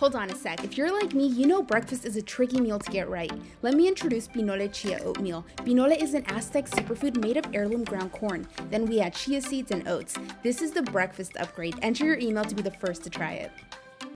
Hold on a sec. If you're like me, you know breakfast is a tricky meal to get right. Let me introduce Pinole Chia Oatmeal. Pinole is an Aztec superfood made of heirloom ground corn. Then we add chia seeds and oats. This is the breakfast upgrade. Enter your email to be the first to try it.